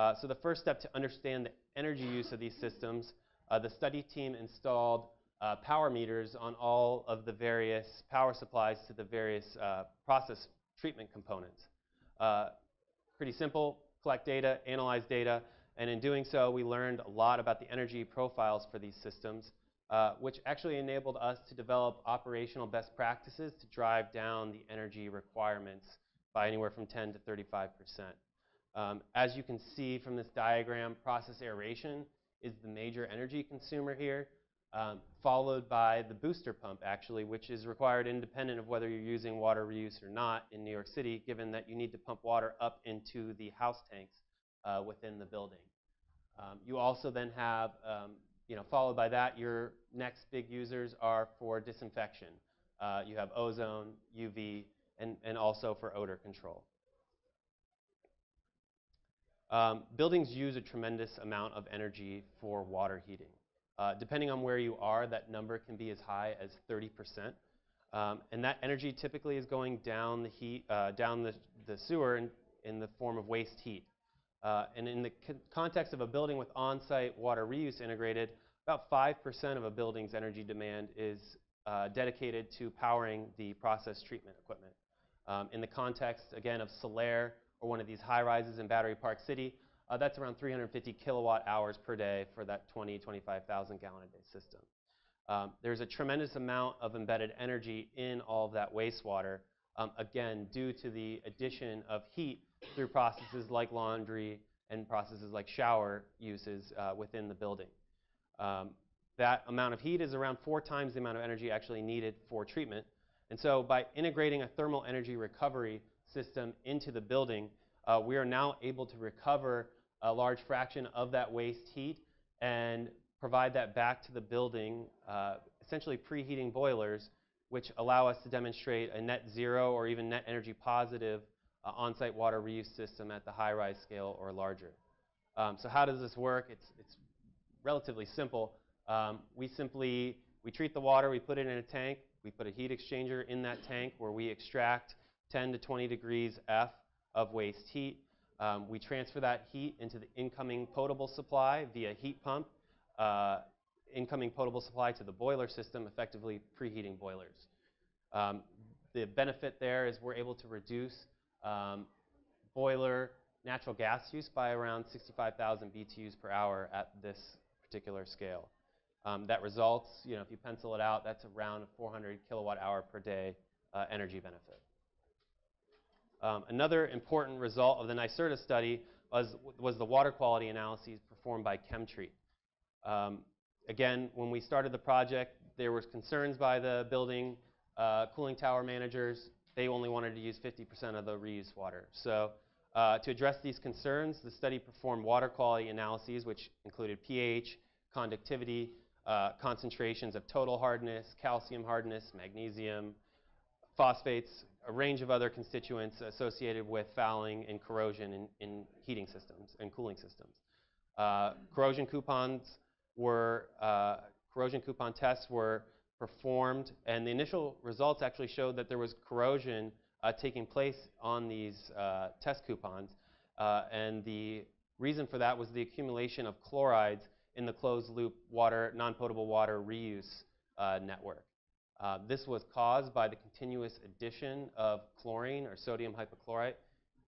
S3: Uh, so the first step to understand the energy use of these systems, uh, the study team installed uh, power meters on all of the various power supplies to the various uh, process treatment components. Uh, pretty simple, collect data, analyze data, and in doing so, we learned a lot about the energy profiles for these systems, uh, which actually enabled us to develop operational best practices to drive down the energy requirements by anywhere from 10 to 35 percent. Um, as you can see from this diagram, process aeration is the major energy consumer here, um, followed by the booster pump, actually, which is required independent of whether you're using water reuse or not in New York City, given that you need to pump water up into the house tanks uh, within the building. Um, you also then have, um, you know, followed by that, your next big users are for disinfection. Uh, you have ozone, UV, and, and also for odor control. Um, buildings use a tremendous amount of energy for water heating. Uh, depending on where you are, that number can be as high as 30%. Um, and that energy typically is going down the heat, uh, down the, the sewer in, in, the form of waste heat. Uh, and in the context of a building with on-site water reuse integrated, about 5% of a building's energy demand is uh, dedicated to powering the process treatment equipment. Um, in the context, again, of Solaire or one of these high rises in Battery Park City, uh, that's around 350 kilowatt hours per day for that 20, 25,000 gallon a day system. Um, there's a tremendous amount of embedded energy in all of that wastewater, um, again, due to the addition of heat through processes like laundry and processes like shower uses uh, within the building. Um, that amount of heat is around four times the amount of energy actually needed for treatment. And so by integrating a thermal energy recovery system into the building, uh, we are now able to recover a large fraction of that waste heat and provide that back to the building, uh, essentially preheating boilers, which allow us to demonstrate a net zero or even net energy positive uh, on-site water reuse system at the high-rise scale or larger. Um, so how does this work? It's, it's relatively simple. Um, we simply, we treat the water, we put it in a tank, we put a heat exchanger in that tank where we extract 10 to 20 degrees F of waste heat. Um, we transfer that heat into the incoming potable supply via heat pump, uh, incoming potable supply to the boiler system, effectively preheating boilers. Um, the benefit there is we're able to reduce um, boiler natural gas use by around 65,000 BTUs per hour at this particular scale. Um, that results, you know, if you pencil it out, that's around 400 kilowatt hour per day uh, energy benefit. Um, another important result of the NYSERDA study was, was the water quality analyses performed by ChemTreat. Um, again, when we started the project, there was concerns by the building uh, cooling tower managers. They only wanted to use 50% of the reused water. So uh, to address these concerns, the study performed water quality analyses, which included pH, conductivity, uh, concentrations of total hardness, calcium hardness, magnesium, phosphates, a range of other constituents associated with fouling and corrosion in, in heating systems and cooling systems. Uh, corrosion coupons were, uh, corrosion coupon tests were performed, and the initial results actually showed that there was corrosion uh, taking place on these uh, test coupons, uh, and the reason for that was the accumulation of chlorides in the closed loop water, non-potable water reuse uh, network. Uh, this was caused by the continuous addition of chlorine or sodium hypochlorite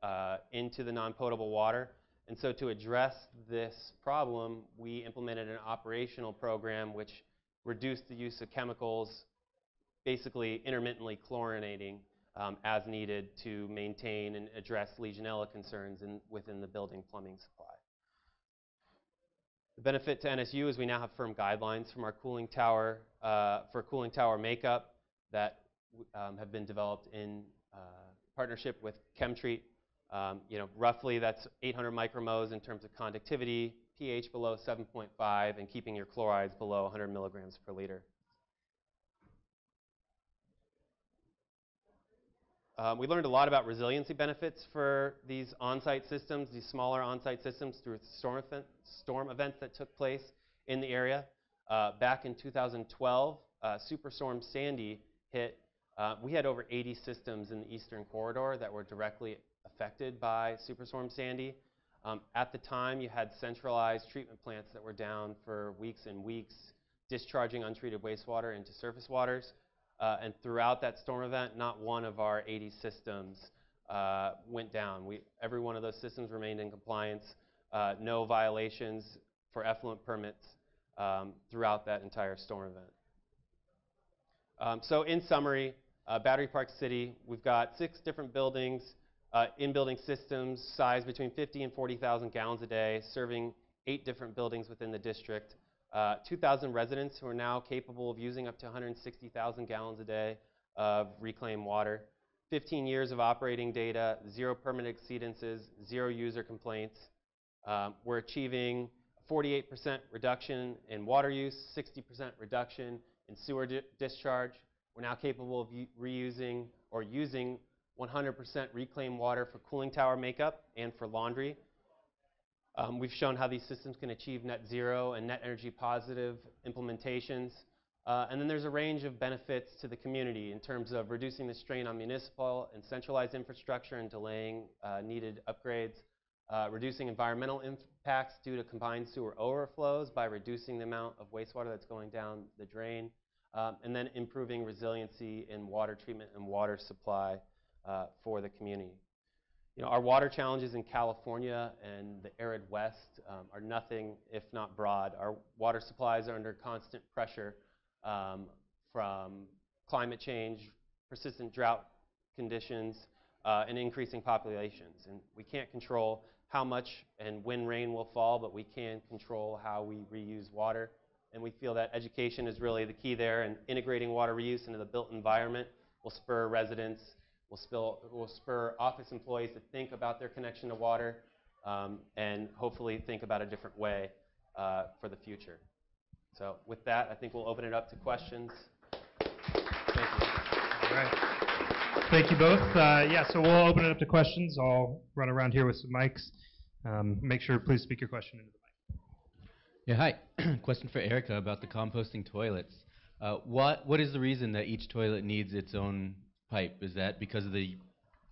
S3: uh, into the non-potable water. And so to address this problem, we implemented an operational program which reduced the use of chemicals, basically intermittently chlorinating um, as needed to maintain and address Legionella concerns in, within the building plumbing supply. The benefit to NSU is we now have firm guidelines from our cooling tower uh, for cooling tower makeup that um, have been developed in uh, partnership with ChemTreat. Um, you know, roughly that's 800 micromhos in terms of conductivity, pH below 7.5, and keeping your chlorides below 100 milligrams per liter. Um, we learned a lot about resiliency benefits for these on-site systems, these smaller on-site systems through storm, event, storm events that took place in the area. Uh, back in 2012, uh, Superstorm Sandy hit. Uh, we had over 80 systems in the eastern corridor that were directly affected by Superstorm Sandy. Um, at the time, you had centralized treatment plants that were down for weeks and weeks discharging untreated wastewater into surface waters. Uh, and throughout that storm event, not one of our 80 systems uh, went down. We, every one of those systems remained in compliance, uh, no violations for effluent permits um, throughout that entire storm event. Um, so in summary, uh, Battery Park City, we've got six different buildings, uh, in-building systems, size between 50 and 40,000 gallons a day, serving eight different buildings within the district. Uh, 2,000 residents who are now capable of using up to 160,000 gallons a day of reclaimed water. 15 years of operating data, zero permit exceedances, zero user complaints. Um, we're achieving 48% reduction in water use, 60% reduction in sewer di- discharge. We're now capable of reusing or using 100% reclaimed water for cooling tower makeup and for laundry. Um, we've shown how these systems can achieve net zero and net energy positive implementations. Uh, and then there's a range of benefits to the community in terms of reducing the strain on municipal and centralized infrastructure and delaying uh, needed upgrades, uh, reducing environmental impacts due to combined sewer overflows by reducing the amount of wastewater that's going down the drain, um, and then improving resiliency in water treatment and water supply uh, for the community. You know, our water challenges in California and the arid West um, are nothing if not broad. Our water supplies are under constant pressure um, from climate change, persistent drought conditions, uh, and increasing populations. And we can't control how much and when rain will fall, but we can control how we reuse water. And we feel that education is really the key there, and integrating water reuse into the built environment will spur residents, will, spill, will spur office employees to think about their connection to water, um, and hopefully think about a different way uh, for the future. So with that, I think we'll open it up to questions. Thank you.
S1: All right. Thank you both. Uh, yeah, so we'll open it up to questions. I'll run around here with some mics. Um, make sure, please speak your question into the mic.
S4: Yeah, hi. Question for Erica about the composting toilets. Uh, what what is the reason that each toilet needs its own pipe? Is that because of the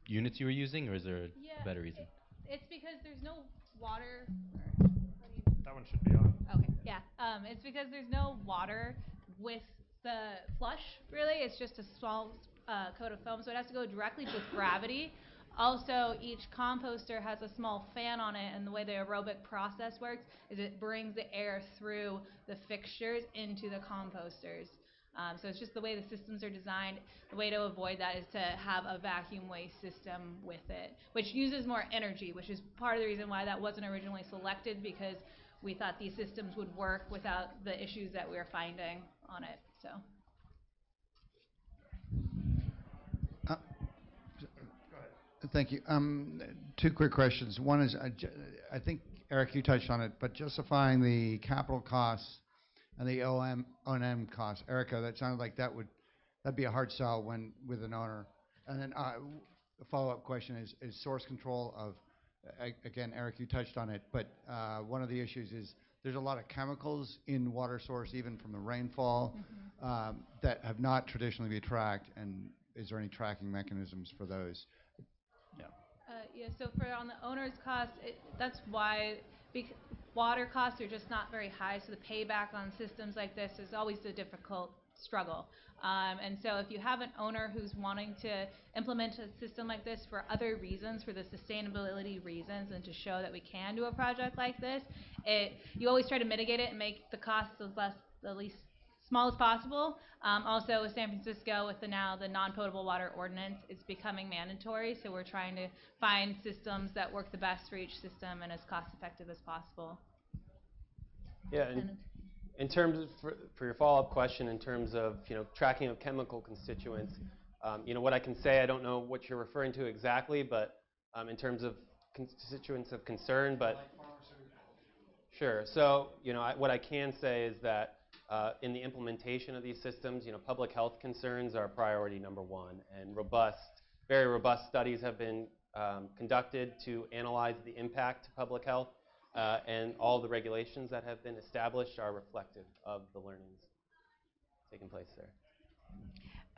S4: units you were using, or is there a
S2: Yeah,
S4: better reason?
S2: It's because there's no water. Or, how do you
S1: That one should be on.
S2: Okay, yeah. Um, it's because there's no water with the flush, really. It's just a small uh, coat of foam, so it has to go directly with gravity. Also, each composter has a small fan on it, and the way the aerobic process works is it brings the air through the fixtures into the composters. Um, so it's just the way the systems are designed. The way to avoid that is to have a vacuum waste system with it, which uses more energy, which is part of the reason why that wasn't originally selected because we thought these systems would work without the issues that we were finding on it. So.
S5: Thank you. Um, Two quick questions. One is, I I think, Eric, you touched on it, but justifying the capital costs and the OM, O&M costs. Erica, that sounded like that would, that'd be a hard sell when, with an owner. And then, uh, the follow-up question is, is source control of, again, Eric, you touched on it, but uh, one of the issues is there's a lot of chemicals in water source, even from the rainfall, um, that have not traditionally been tracked, and is there any tracking mechanisms for those? Yeah.
S2: Uh, yeah, so for on the owner's cost, it, that's why bec- water costs are just not very high. So the payback on systems like this is always a difficult struggle. Um, and so if you have an owner who's wanting to implement a system like this for other reasons, for the sustainability reasons, and to show that we can do a project like this, it you always try to mitigate it and make the costs as less the least small as possible. Um, also, with San Francisco, with the now the non-potable water ordinance, it's becoming mandatory. So we're trying to find systems that work the best for each system and as cost-effective as possible.
S3: Yeah, and
S2: And-
S3: in terms of, for, for your follow-up question, in terms of, you know, tracking of chemical constituents, um, you know, what I can say, I don't know what you're referring to exactly, but um, in terms of constituents of concern, but. Sure. So, you know, I, what I can say is that uh, in the implementation of these systems, you know, public health concerns are priority number one, and robust, very robust studies have been um, conducted to analyze the impact to public health, uh, and all the regulations that have been established are reflective of the learnings taking place there.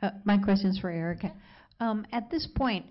S6: Uh, My is for Erica. Um, At this point,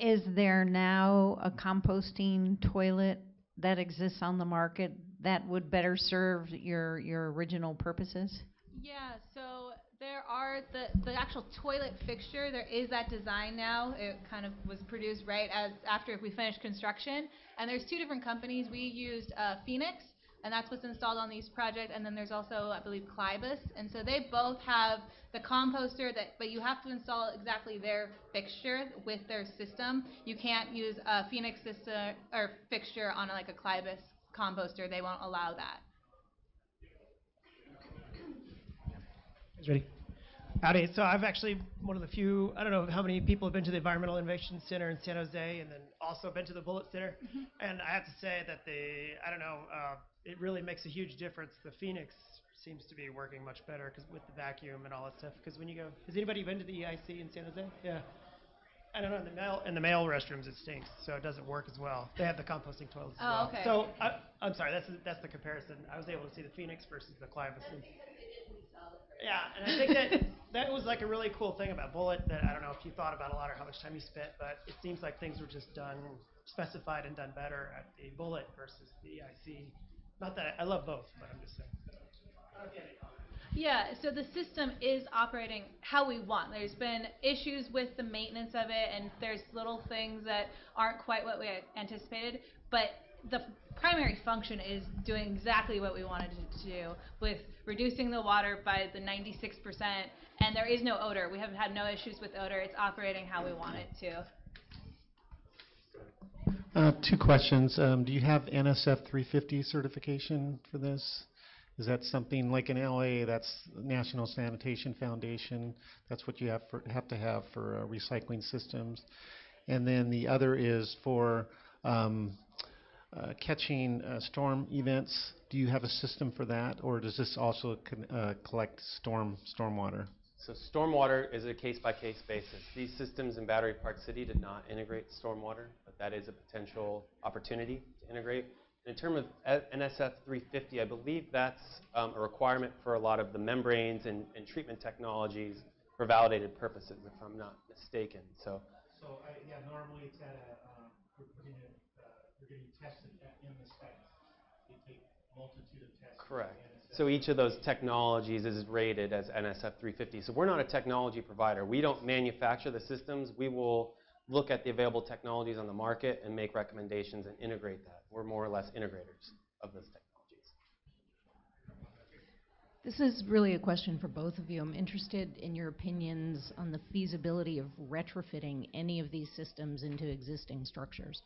S6: is there now a composting toilet that exists on the market that would better serve your, your original purposes?
S2: Yeah, so there are the, the actual toilet fixture, there is that design now. It kind of was produced right as after we finished construction. And there's two different companies. We used uh, Phoenix, and that's what's installed on these projects. And then there's also, I believe, Clivus. And so they both have the composter that, but you have to install exactly their fixture with their system. You can't use a Phoenix system or fixture on like a Clivus composter. They won't allow that.
S7: Is ready? Howdy. So I've actually one of the few. I don't know how many people have been to the Environmental Innovation Center in San Jose, and then also been to the Bullitt Center. And I have to say that the I don't know. Uh, it really makes a huge difference. The Phoenix seems to be working much better because with the vacuum and all that stuff. Because when you go, has anybody been to the EIC in San Jose? Yeah. I don't know. In the male in the male restrooms, it stinks, so it doesn't work as well. They have the composting toilets as
S2: Oh,
S7: well.
S2: okay.
S7: So I, I'm sorry. That's that's the comparison. I was able to see the Phoenix versus the Clivus. and- yeah, and I think that that was like a really cool thing about Bullitt that I don't know if you thought about a lot or how much time you spent, but it seems like things were just done, specified and done better at the Bullitt versus the EIC. Not that I, I love both, but I'm just saying. I
S2: Yeah, so the system is operating how we want. There's been issues with the maintenance of it, and there's little things that aren't quite what we anticipated, but the primary function is doing exactly what we wanted it to do with reducing the water by the 96%, and there is no odor. We have had no issues with odor. It's operating how we want it to.
S8: Uh, Two questions. Um, Do you have NSF 350 certification for this? Is that something like in LA, that's National Sanitation Foundation, that's what you have for, have to have for uh, recycling systems? And then the other is for um, uh, catching uh, storm events. Do you have a system for that, or does this also con- uh, collect storm, stormwater?
S3: So stormwater is a case-by-case basis. These systems in Battery Park City did not integrate stormwater, but that is a potential opportunity to integrate. In terms of uh, NSF 350, I believe that's um, a requirement for a lot of the membranes and, and treatment technologies for validated purposes, if I'm not mistaken. So
S8: So, yeah, normally it's at a, we're putting it, we're getting tested in the. They take multitude of tests.
S3: Correct. So each of those technologies is rated as NSF 350. So we're not a technology provider. We don't manufacture the systems. We will look at the available technologies on the market and make recommendations and integrate that. We're more or less integrators of those technologies.
S9: This is really a question for both of you. I'm interested in your opinions on the feasibility of retrofitting any of these systems into existing structures.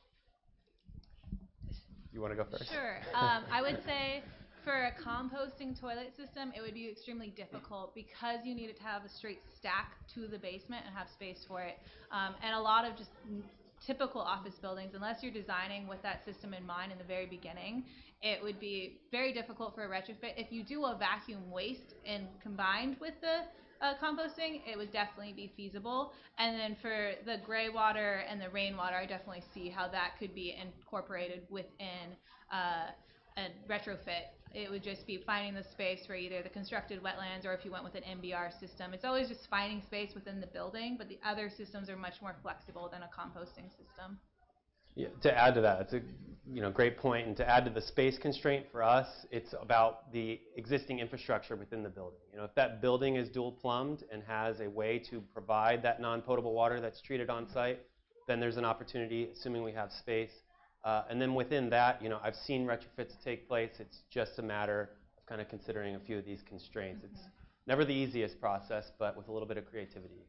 S3: You want to go first?
S2: Sure. Um, I would say for a composting toilet system, it would be extremely difficult because you needed to have a straight stack to the basement and have space for it. Um, and a lot of just typical office buildings, unless you're designing with that system in mind in the very beginning, it would be very difficult for a retrofit. If you do a vacuum waste and combined with the uh, composting, it would definitely be feasible. And then for the gray water and the rainwater, I definitely see how that could be incorporated within uh, retrofit. It would just be finding the space for either the constructed wetlands or if you went with an MBR system. It's always just finding space within the building, but the other systems are much more flexible than a composting system.
S3: Yeah, to add to that, it's a you know great point, and to add to the space constraint for us, it's about the existing infrastructure within the building. You know, if that building is dual plumbed and has a way to provide that non-potable water that's treated on site, then there's an opportunity, assuming we have space. Uh, and then within that, you know, I've seen retrofits take place. It's just a matter of kind of considering a few of these constraints. It's never the easiest process, but with a little bit of creativity, you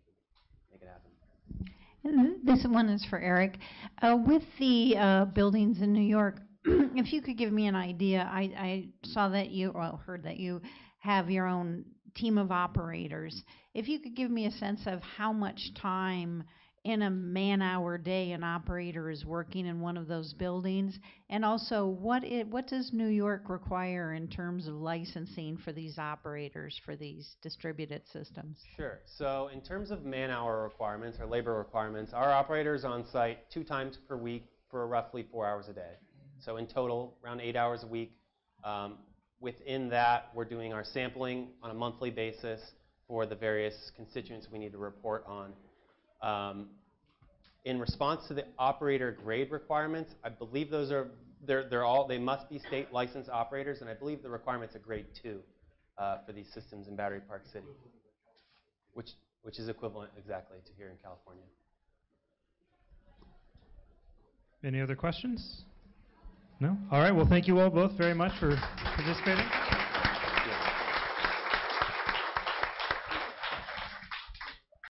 S3: can make it happen.
S6: This one is for Eric. Uh, With the uh, buildings in New York, if you could give me an idea, I I saw that you, well, heard that you have your own team of operators. If you could give me a sense of how much time in a man-hour day an operator is working in one of those buildings, and also what it, what does New York require in terms of licensing for these operators for these distributed systems?
S3: Sure. So in terms of man-hour requirements or labor requirements, our operators on site two times per week for roughly four hours a day. So in total, around eight hours a week. Um, within that, we're doing our sampling on a monthly basis for the various constituents we need to report on. Um, in response to the operator grade requirements, I believe those are they're, they're all, they must be state licensed operators, and I believe the requirement's a grade two uh, for these systems in Battery Park City, which, which is equivalent exactly to here in California.
S1: Any other questions? No? All right, well, thank you all both very much for participating.